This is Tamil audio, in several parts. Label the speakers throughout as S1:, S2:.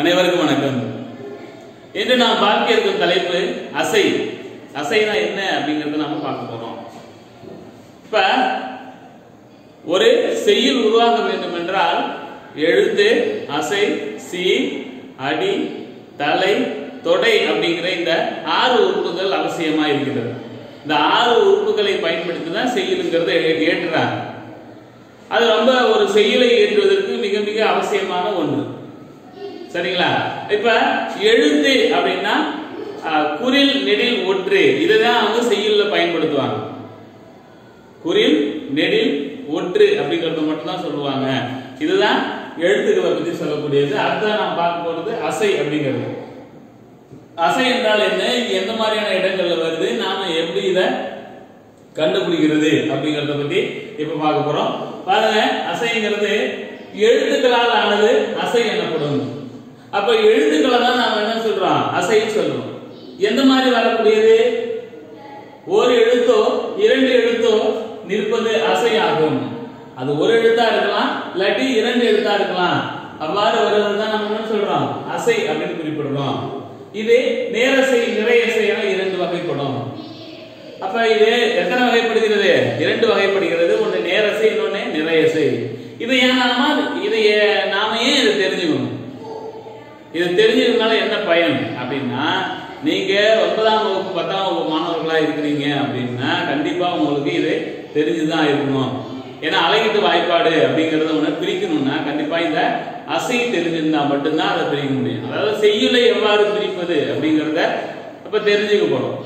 S1: அனைவருக்கும் வணக்கம். இன்று நாம் பார்க்க இருக்கும் தலைப்பு அசை. அசைனா என்ன அப்படிங்கறத நாம பார்க்க போறோம். இப்ப ஒரு செய்யுள் உருவாக வேண்டும் என்றால் எழுத்து அசை சி அடி தலை தொடை அப்படிங்கிற இந்த ஆறு உறுப்புகள் அவசியமா இருக்கிறது. இந்த ஆறு உறுப்புகளை பயன்படுத்தி தான் செய்யுளுங்கிறத ஏற்றுறாங்க. அது ரொம்ப ஒரு செய்யலை ஏற்றுவதற்கு மிக மிக அவசியமான ஒன்று. சரிங்களா? இப்ப எழுத்து அப்படின்னா குரில் குறில் நெடில் ஒற்று இதுதான் அவங்க செய்யுள்ள பயன்படுத்துவாங்க. குரில் நெடில் ஒற்று அப்படிங்கறத மட்டும் தான் சொல்லுவாங்க. இதுதான் எழுத்துக்களை பத்தி சொல்லக்கூடியது. அடுத்ததான் நாம் பார்க்க போறது அசை அப்படிங்கிறது. அசை என்றால் என்ன? இது எந்த மாதிரியான இடங்கள்ல வருது? நாம எப்படி இதை கண்டுபிடிக்கிறது அப்படிங்கறத பத்தி இப்ப பார்க்க போறோம். பாருங்க அசைங்கிறது எழுத்துக்களால் ஆனது அசை எனப்படும். அப்ப எழுத்துக்களை தான் நாம என்ன சொல்றோம்? அசைன்னு சொல்றோம். எந்த மாதிரி வரக்கூடியது? ஒரு எழுத்தோ இரண்டு எழுத்தோ நிற்பது அசை ஆகும் அது ஒரு எழுத்தா இருக்கலாம் இல்லாட்டி இரண்டு எழுத்தா இருக்கலாம். அவ்வாறு வருவது தான் நம்ம என்ன சொல்றோம்? அசை அப்படின்னு குறிப்பிடுறோம். இது நேரசை நிறையசை என இரண்டு வகைப்படும். அப்ப இது எத்தனை வகைப்படுகிறது? இரண்டு வகைப்படுகிறது. ஒன்று நேரசை இன்னொன்னு நிறையசை இதை ஏன் நாம இது நாம ஏன் இதை தெரிஞ்சுக்கணும்? இது தெரிஞ்சதுனால என்ன பயன்? அப்படின்னா நீங்க ஒன்பதாம் வகுப்பு பத்தாம் வகுப்பு மாணவர்களா இருக்கிறீங்க அப்படின்னா கண்டிப்பா உங்களுக்கு இது தெரிஞ்சுதான் இருக்கணும். ஏன்னா அழகிட்டு வாய்ப்பாடு அப்படிங்கறத ஒண்ணு பிரிக்கணும்னா கண்டிப்பா இந்த அசை தெரிஞ்சிருந்தா மட்டும்தான் அதை பிரிக்க முடியும். அதாவது செய்யுளை எவ்வாறு பிரிப்பது அப்படிங்கறத இப்ப தெரிஞ்சுக்க போறோம்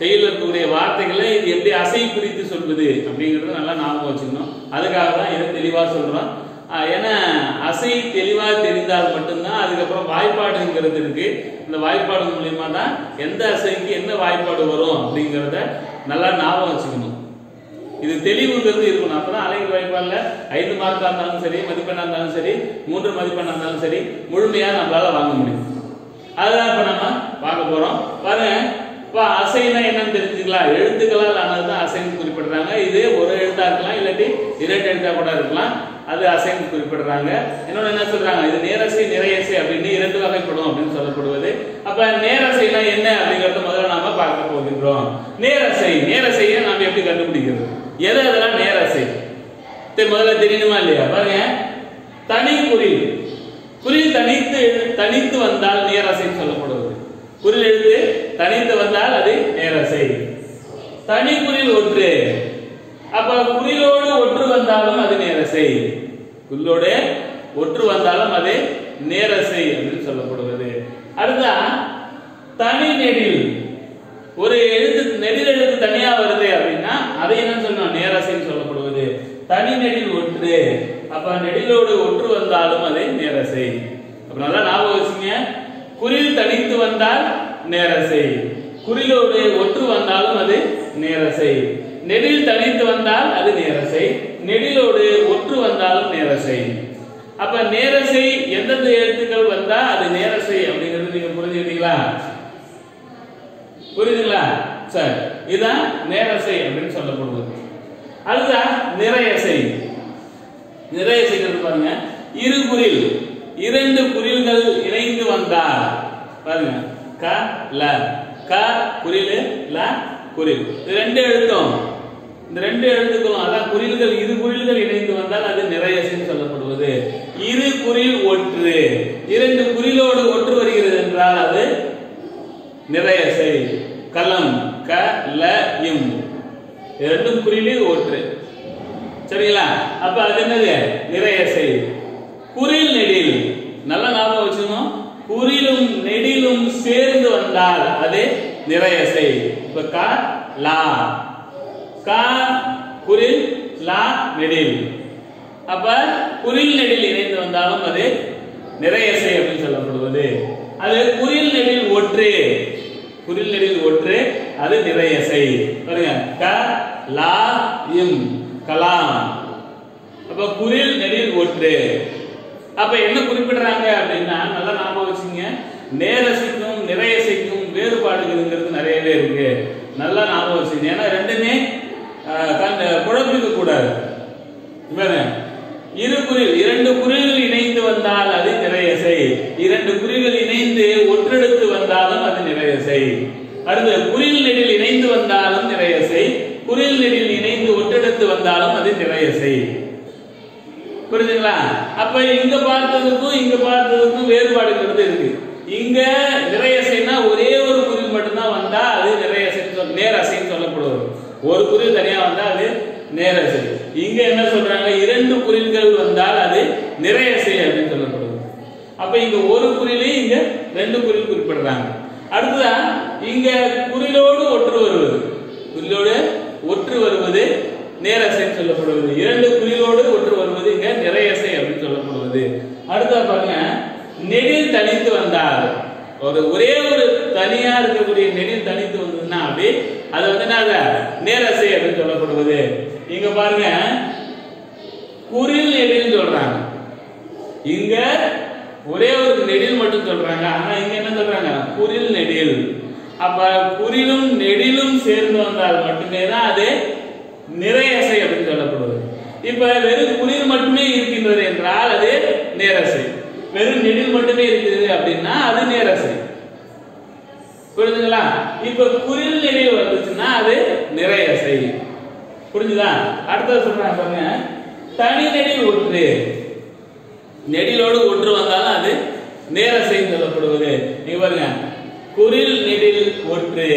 S1: செயலில் இருக்கக்கூடிய வார்த்தைகளை இது எப்படி அசை பிரித்து சொல்வது அப்படிங்கறத நல்லா ஞாபகம் வச்சுக்கணும். அதுக்காக தான் இதை தெளிவா சொல்றோம். ஏன்னா அசை தெளிவாக தெரிந்தால் மட்டும்தான் அதுக்கப்புறம் வாய்ப்பாடுங்கிறது இருக்கு. இந்த வாய்ப்பாடு மூலியமா தான் எந்த அசைக்கு என்ன வாய்ப்பாடு வரும் அப்படிங்கிறத நல்லா ஞாபகம் வச்சுக்கணும். இது தெளிவுங்கிறது இருக்கணும். அப்பதான் அலைகள் வாய்ப்பாடுல ஐந்து மார்க்கா இருந்தாலும் சரி மதிப்பெண்ணா இருந்தாலும் சரி மூன்று மதிப்பெண்ணா இருந்தாலும் சரி முழுமையா நம்மளால வாங்க முடியும். அதுதான் இப்ப நம்ம பார்க்க போறோம். பாருங்க. இப்ப அசைனா என்னன்னு தெரிஞ்சுக்கலாம். எழுத்துக்களால் ஆனதுதான் அசைன்னு குறிப்பிடுறாங்க. இது ஒரு எழுத்தா இருக்கலாம் இல்லாட்டி இரண்டு எழுத்தா கூட இருக்கலாம். அது அசைன் குறிப்பிடுறாங்க. இன்னொன்று என்ன சொல்றாங்க? இது நேரசை நிறையசை அப்படின்னு இரண்டு வகைப்படும் அப்படின்னு சொல்லப்படுவது. அப்ப நேரசைனா என்ன அப்படிங்கறத முதல்ல நாம பார்க்க போகின்றோம். நேரசை நேரசையை நாம எப்படி கண்டுபிடிக்கிறது? எது அதெல்லாம் நேரசை? முதல்ல தெரியணுமா இல்லையா? பாருங்க. தனி குறில் குறில் தனித்து தனித்து வந்தால் நேரசைன்னு சொல்லப்படுவது. குறில் எழுத்து தனித்து வந்தால் அது நேரசை. தனி குறில் ஒன்று. அப்ப குறிலோடு ஒன்று வந்தாலும் அது நேரசை. குறிலோடு ஒற்று வந்தாலும் அது நேரசை அப்படின்னு சொல்லப்படுவது அதுதான் தனி நெடில். ஒரு எழுத்து நெடில் எழுத்து தனியா வருது அப்படின்னா அதை என்ன சொல்லணும் நேரசைன்னு சொல்லப்படுவது. தனி நெடில் ஒற்று அப்ப நெடிலோடு ஒற்று வந்தாலும் அது நேரசை. அப்ப நல்லா ஞாபகம் வச்சுங்க குறில் தனித்து வந்தால் நேரசை. குறிலோடு ஒற்று வந்தாலும் அது நேரசை. நெடில் தனித்து வந்தால் அது நேரசை. நெடிலோடு ஒற்று வந்தாலும் நேரசை. அப்ப நேரசை எந்தெந்த எழுத்துக்கள் வந்தா அது நேரசை அப்படிங்கிறது நீங்க புரிஞ்சுக்கிட்டீங்களா? புரியுதுங்களா? சரி இதுதான் நேரசை அப்படின்னு சொல்லப்படுவது அதுதான் நிறையசை. நிறையசைங்கிறது பாருங்க. இரு குரில் இரண்டு குரில்கள் இணைந்து வந்தால். பாருங்க. க ல. க குறில் ல குறில் இது ரெண்டு எழுத்தும். இந்த ரெண்டு எழுத்துக்களும் அதான் குறில்கள் இரு குறில்கள் இணைந்து வந்தால் அது நிறையசின்னு சொல்லப்படுவது. இரு குறில் ஒற்று இரண்டு குறிலோடு ஒற்று வருகிறது என்றால் அது நிறையசை களம் க ல இம். இரண்டும் ரெண்டும் குறிலில் ஒற்று சரிங்களா? அப்ப அது என்னது? நிறையசை குறில் நெடில் நல்ல ஞாபகம் வச்சுக்கணும் குறிலும் நெடிலும் சேர்ந்து வந்தால் நிறைய நிறையசை இப்ப க லா. க குறில் லா நெடில். அப்ப குறில் நெடில் இணைந்து வந்தாலும் அது நிறையசை அப்படின்னு சொல்லப்படுவது. அது குறில் நெடில் ஒற்று. குரில் நெடில் ஒற்று அது நிறையசை பாருங்க. க லா இம் கலாம். அப்ப குறில் நெடில் ஒற்று. அப்ப என்ன குறிப்பிடுறாங்க அப்படின்னா நல்லா ஞாபகம் வச்சுங்க நேரசைக்கும் நிறையசைக்கும் வேறுபாடுகள்ங்கிறது நிறையவே இருக்கு. நல்லா ஞாபகம் வச்சுக்கணும் ஏன்னா ரெண்டுமே ஆஹ், குழப்பிக்க கூடாது. இரு குறில் இரண்டு குறில்கள் இணைந்து வந்தால் அது நிறையசை. இரண்டு குறிகள் இணைந்து ஒன்றெடுத்து வந்தாலும் அது நிறையசை. அடுத்து குறில் நெடில் இணைந்து வந்தாலும் நிறையசை. குறில் நெடில் இணைந்து ஒன்றெடுத்து வந்தாலும் அது நிறையசை. புரியுதுங்களா அப்ப இங்க பார்த்ததுக்கும் இங்க பார்த்ததுக்கும் வேறுபாடுங்கிறது இருக்கு. இங்க நிறையசைனா ஒரே ஒரு குறில் மட்டும்தான் வந்தா அது நிறைய அசைன்னு நேர் அசைன்னு சொல்லப்படுவது. ஒரு குறிவு தனியா வந்தா அது நேரசை இங்க என்ன சொல்றாங்க? இரண்டு குறில்கள் வந்தால் அது நிறைய அசை அப்படின்னு சொல்லப்படுது. அப்ப இங்க ஒரு குறிலே இங்க ரெண்டு குறில் குறிப்பிடுறாங்க. அடுத்ததா இங்க குறிலோடு ஒற்று வருவது. குறிலோடு ஒற்று வருவது நேரசைன்னு சொல்லப்படுவது. இரண்டு குறிலோடு ஒற்று வருவது இங்க நிறையசை அப்படின்னு சொல்லப்படுவது. அடுத்ததா பாருங்க நெடில் தனித்து வந்தால் ஒரு ஒரே ஒரு தனியா இருக்கக்கூடிய நெடில் தனித்து வந்ததுன்னா அப்படி அது வந்து என்ன நேரசை அப்படின்னு சொல்லப்படுவது. இங்க பாருங்க. குரில் நெடில் சொல்றாங்க. இங்க ஒரே ஒரு நெடில் மட்டும் சொல்றாங்க. ஆனா இங்க என்ன சொல்றாங்க? குரில் நெடில். அப்ப குரிலும் நெடிலும் சேர்ந்து வந்தால் மட்டுமே தான் அது நிறையசை அப்படின்னு சொல்லப்படுவது. இப்ப வெறும் குளிர் மட்டுமே இருக்கின்றது என்றால் அது நேரசை. வெறும் நெடில் மட்டுமே இருக்குது அப்படின்னா அது நேரசை புரிஞ்சுங்களா இப்ப குரில் நெடில் வந்துச்சுன்னா அது நிறையசை. புரிஞ்சுதா? அடுத்தது சொல்றாங்க பாருங்க. தனி நெடில் ஒற்று நெடிலோடு ஒன்று வந்தாலும் அது நேரசை சொல்லப்படுவது. நீங்க பாருங்க. குரில் நெடில் ஒற்று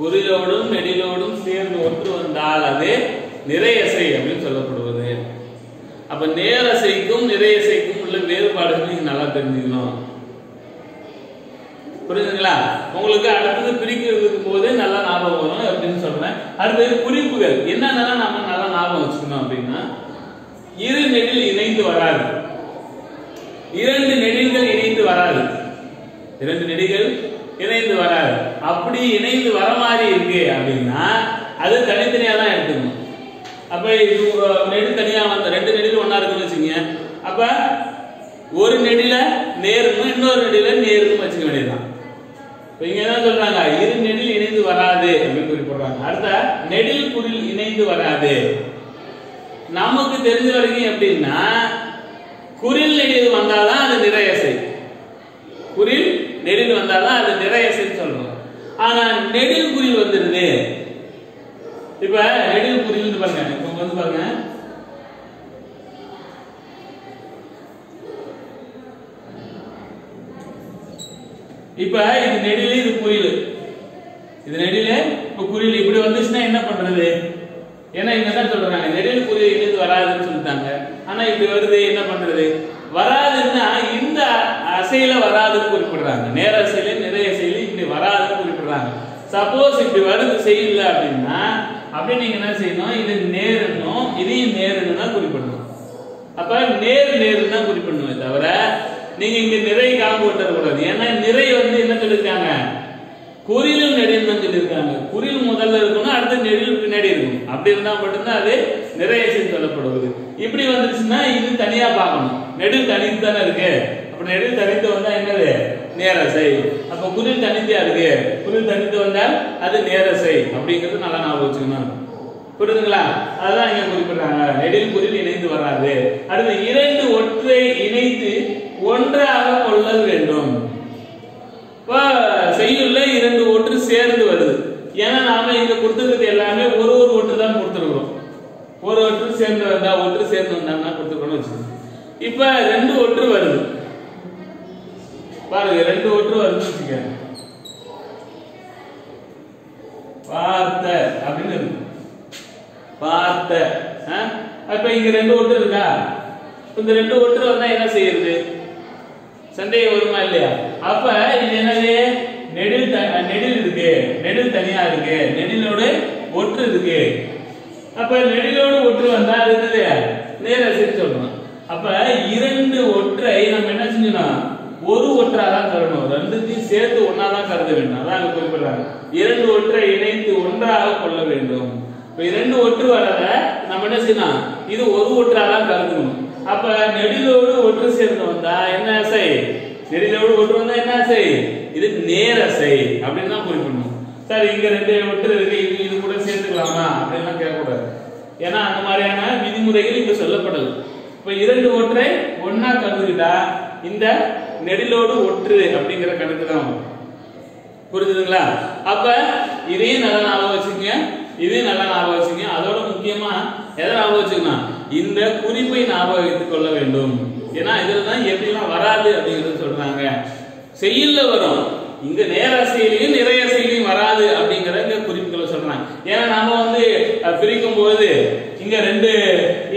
S1: குரிலோடும் நெடிலோடும் சேர்ந்து ஒன்று வந்தால் அது நிறையசை அப்படின்னு சொல்லப்படுவது. அப்ப நேரசைக்கும் நிறையசை வேறுபாடுகள் நீங்க நல்லா தெரிஞ்சுக்கணும். புரியுதுங்களா உங்களுக்கு அடுத்தது பிரிக்கிறதுக்கு போது நல்லா ஞாபகம் வரும் அப்படின்னு சொல்றேன். அடுத்தது குறிப்புகள். என்னென்னலாம் நம்ம நல்லா ஞாபகம் வச்சுக்கணும் அப்படின்னா இரு நெடில் இணைந்து வராது. இரண்டு நெடில்கள் இணைந்து வராது. இரண்டு நெடிகள் இணைந்து வராது. அப்படி இணைந்து வர மாதிரி இருக்கு அப்படின்னா அது தனித்தனியா தான் எடுத்துக்கணும். அப்ப இது நெடு தனியா வந்த ரெண்டு நெடில் ஒண்ணா இருக்குன்னு வச்சுக்கோங்க. அப்ப ஒரு நெடில நேர்னு இன்னொரு நெடில நேர்னு வச்சுக்க வேண்டியதுதான். இப்போ இங்க என்ன சொல்றாங்க? இரு நெடில் இணைந்து வராது அப்படின்னு குறிப்பிடுறாங்க அடுத்த நெடில் குடில் இணைந்து வராது. நமக்கு தெரிஞ்ச வரைக்கும் எப்படின்னா குரில் நெடில் வந்தாதான் அது நிறையசை குரில் நெடில் வந்தாதான் அது நிறையசைன்னு சொல்றோம். ஆனா நெடில் குரில் வந்துருது. இப்ப நெடில் குரில் பாருங்க இப்ப வந்து பாருங்க. இப்ப இது நெடில இது குறில் இது நெடில இப்ப குறில் இப்படி வந்துச்சுன்னா என்ன பண்றது? ஏன்னா இங்க என்ன சொல்றாங்க நெடில் குறில் இது வராதுன்னு சொல்லிட்டாங்க. ஆனா இப்படி வருது என்ன பண்றது? வராதுன்னா இந்த அசையில வராதுன்னு குறிப்பிடுறாங்க. நேர அசையில நிறைய அசையில இப்படி வராதுன்னு குறிப்பிடுறாங்க. சப்போஸ் இப்படி வருது செய்யல அப்படின்னா அப்படி நீங்க என்ன செய்யணும்? இது நேருன்னும் இதையும் நேருன்னு தான் குறிப்பிடணும். அப்ப நேர் நேருன்னு தான் குறிப்பிடணுமே தவிர நீங்க இங்க நிறை காம்பு கூடாது ஏன்னா நிறை வந்து என்ன சொல்லிருக்காங்க குறிலும் நெடில் தான் சொல்லியிருக்காங்க. குறில் முதல்ல இருக்கணும் அடுத்து நெடில் பின்னாடி இருக்கும். அப்படி இருந்தா மட்டும்தான் அது நிறையசைன்னு சொல்லப்படுவது. இப்படி வந்துருச்சுன்னா இது தனியா பார்க்கணும். நெடில் தனித்து தானே இருக்கு. அப்ப நெடில் தனித்து வந்தா என்னது? நேரசை அப்ப குறில் தனித்தியா இருக்கு? குறில் தனித்து வந்தால் அது நேரசை அப்படிங்கிறது நல்லா ஞாபகம் வச்சுக்கணும். புரியுதுங்களா? அதெல்லாம் இங்க குறிப்பிடுறாங்க. நெடில் குறில் இணைந்து வராது. அடுத்து இரண்டு ஒட்டு ஒன்றாக கொள்ளல் வேண்டும். இப்போ செய்யுள்ள இரண்டு ஒற்று சேர்ந்து வருது. ஏன்னா நாம இங்க கொடுத்துருக்கிறது எல்லாமே ஒரு ஒரு ஒன்று தான் கொடுத்துருக்கோம் ஒரு ஒற்று சேர்ந்து வந்தா ஒற்று சேர்ந்து வந்தாங்கன்னா கொடுத்துருக்கோம்னு வச்சுக்கோங்க. இப்ப ரெண்டு ஒற்று வருது. பாருங்க ரெண்டு ஒற்று வருது வச்சுக்கோங்க. பார்த்த அப்படின்னு இருக்கு. பார்த்த அப்ப இங்க ரெண்டு ஒட்டு இருக்கா? இந்த ரெண்டு ஒற்று வந்தா என்ன செய்யறது? சந்தேகம் வருமா இல்லையா? அப்ப இது என்னது? நெடில் த- நெடில் இருக்கு. நெடில் தனியா இருக்கு. நெடிலோடு ஒற்று இருக்கு. அப்ப நெடிலோடு ஒற்று வந்தா அது நேரசின்னு சொல்றோம். அப்ப இரண்டு ஒற்றை நம்ம என்ன செஞ்சோம் ஒரு ஒற்றா தான் கருதணும். ரெண்டுத்தையும் சேர்த்து ஒன்னா தான் கருத வேண்டும். அதான் அங்க குறிப்பிடுறாங்க. இரண்டு ஒற்றை இணைத்து ஒன்றாக கொள்ள வேண்டும். இப்ப இரண்டு ஒற்று வரத நம்ம என்ன செய்யலாம் இது ஒரு ஒற்றா தான் கருதணும். அப்ப நெடிலோடு ஒற்று சேர்ந்து வந்தா என்ன அசை? நெடிலோடு ஒற்று வந்தா என்ன அசை? இது செய் அப்படின்னு தான் குறிப்பிடணும் சார் இங்க ரெண்டு ஒற்று இருக்கு இது இது கூட சேர்த்துக்கலாமா? அப்படின்லாம் கேட்கக்கூடாது. ஏன்னா அந்த மாதிரியான விதிமுறைகள் இங்க சொல்லப்படல இப்ப இரண்டு ஒற்றை ஒன்னா கலந்துக்கிட்டா இந்த நெடிலோடு ஒற்று அப்படிங்கிற கணக்கு தான் வரும். புரிஞ்சுதுங்களா? அப்ப இதையும் நல்லா ஞாபகம் வச்சுக்கங்க இதையும் நல்லா ஞாபகம் வச்சுக்கங்க அதோட முக்கியமா எதை ஞாபகம் வச்சுக்கணும்? இந்த குறிப்பை ஞாபகம் வைத்துக் கொள்ள வேண்டும். ஏன்னா இதில் தான் எப்படிலாம் வராது அப்படிங்கிறது சொல்றாங்க. செய்யல வரும். இங்க நிறைய நிறையசையிலையும் வராது அப்படிங்கிற இங்க குறிப்புகளை சொல்றாங்க. ஏன்னா நாம வந்து பிரிக்கும் போது இங்க ரெண்டு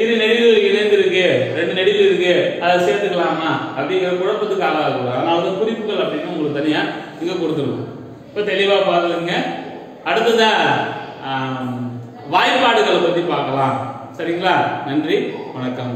S1: இரு நெடில் இணைந்திருக்கு ரெண்டு நெடில் இருக்கு அதை சேர்த்துக்கலாமா அப்படிங்கிற குழப்பத்துக்கு ஆளாகும் அதனால வந்து குறிப்புகள் அப்படின்னு உங்களுக்கு தனியா இங்க கொடுத்துருவோம் இப்ப தெளிவா பாருங்க. அடுத்ததா வாய்ப்பாடுகளை பத்தி பார்க்கலாம். சரிங்களா? நன்றி வணக்கம்.